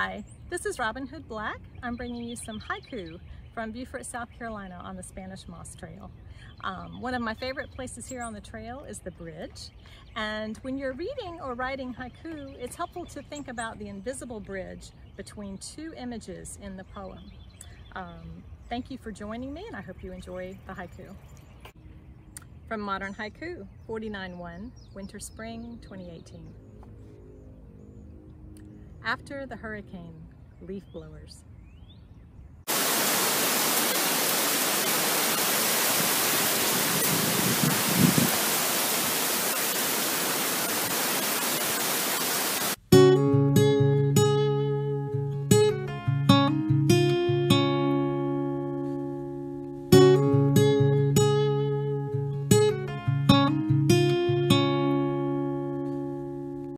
Hi, this is Robyn Hood Black. I'm bringing you some haiku from Beaufort, South Carolina on the Spanish Moss Trail. Um, one of my favorite places here on the trail is the bridge. And when you're reading or writing haiku, it's helpful to think about the invisible bridge between two images in the poem. Um, thank you for joining me and I hope you enjoy the haiku. From Modern Haiku, 49-1, Winter Spring 2018. After the hurricane, leaf blowers.